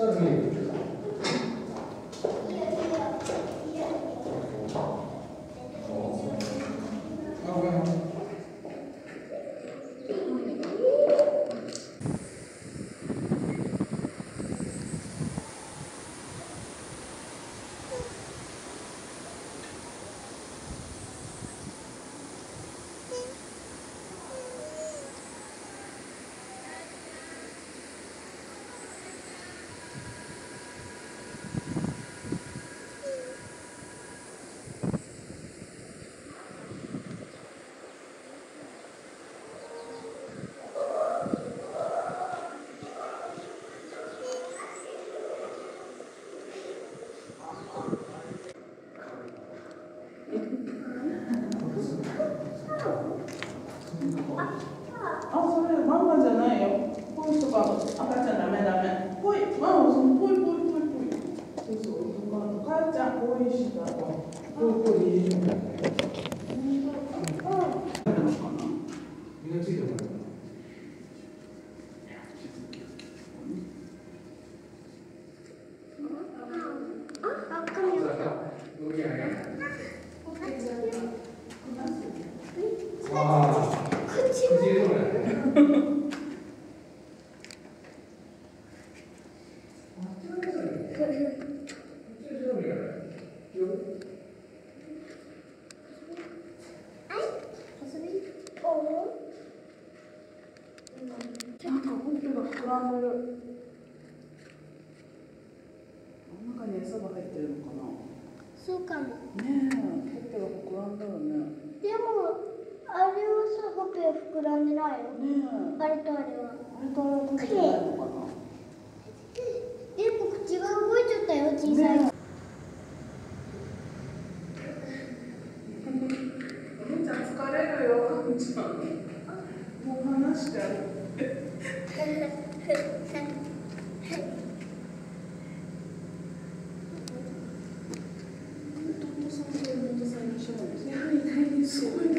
Só desliga. ね。すご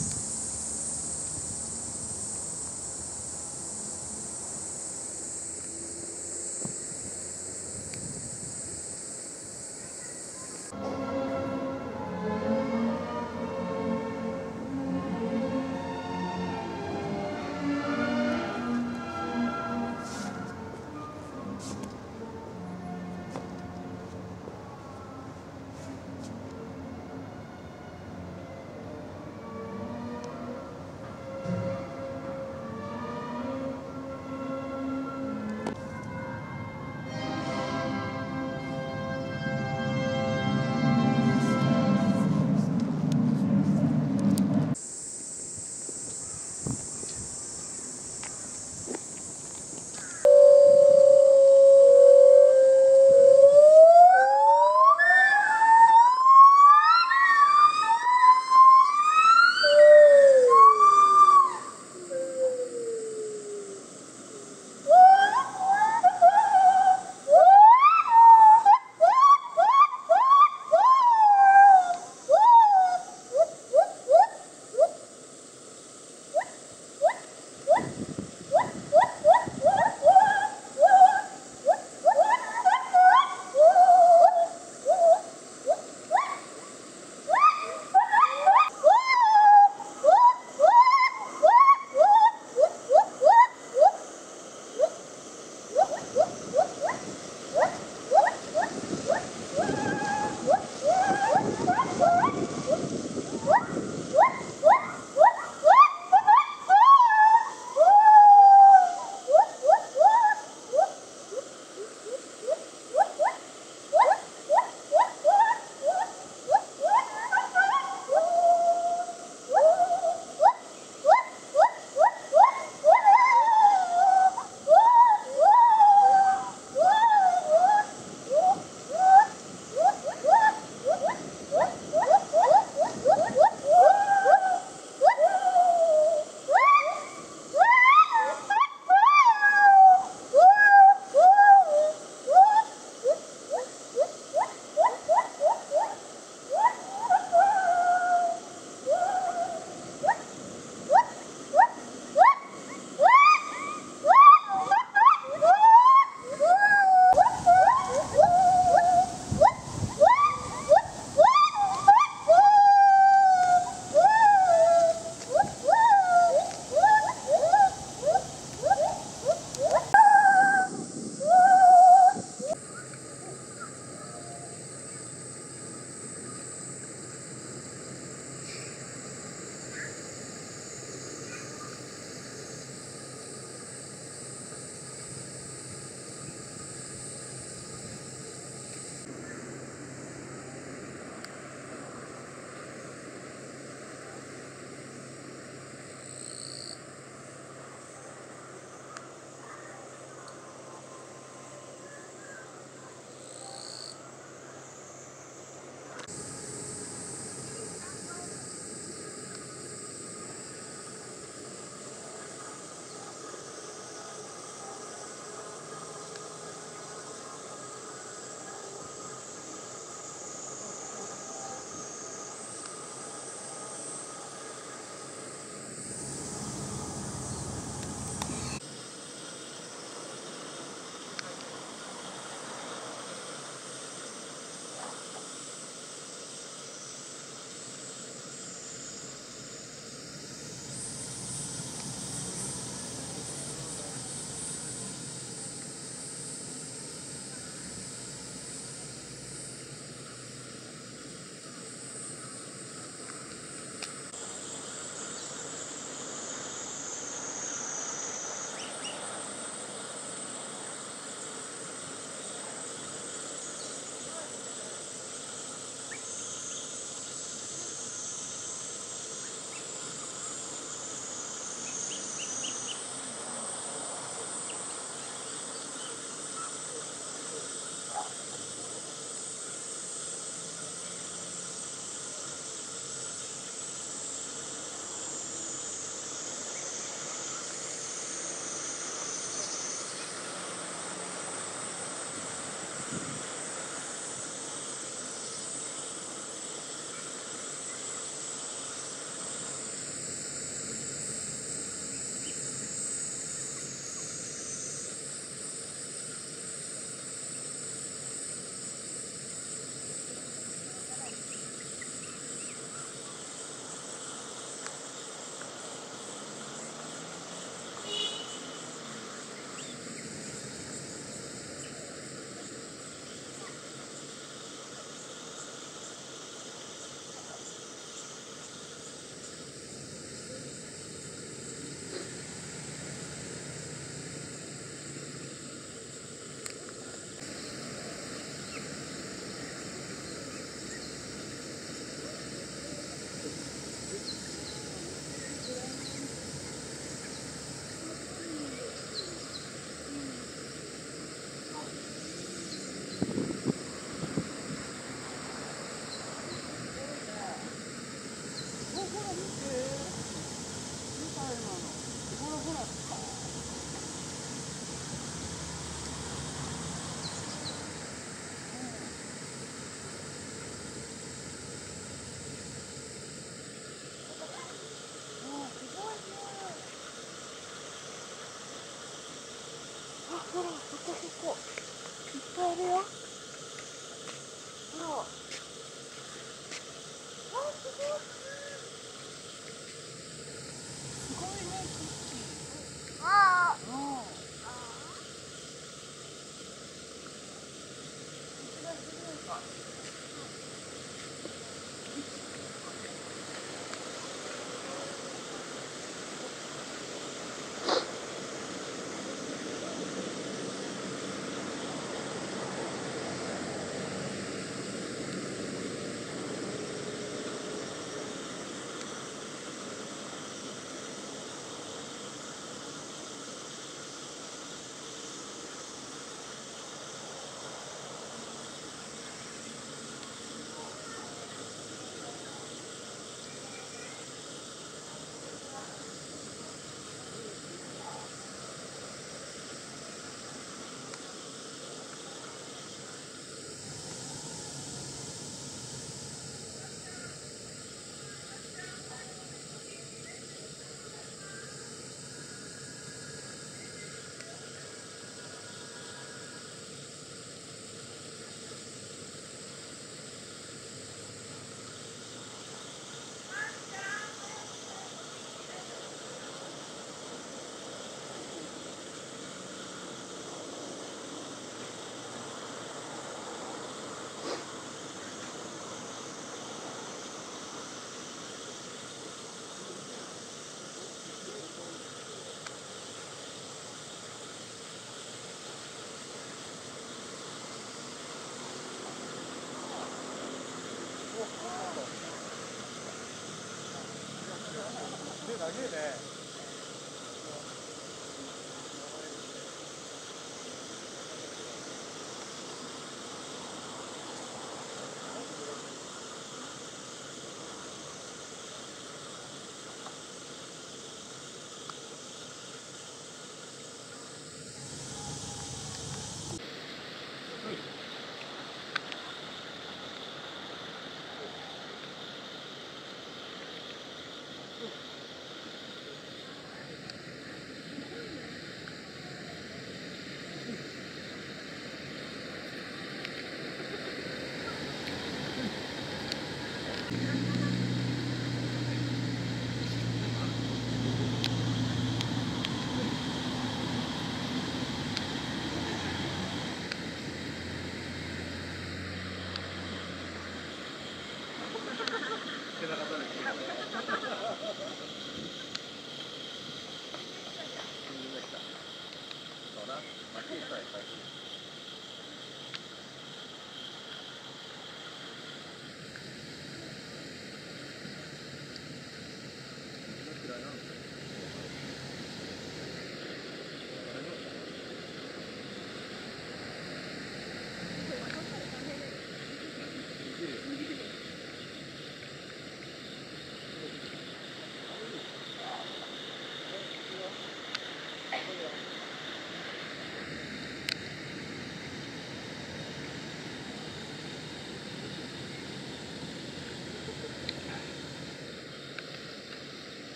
長いね。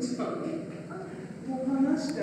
ちゃん。もう話して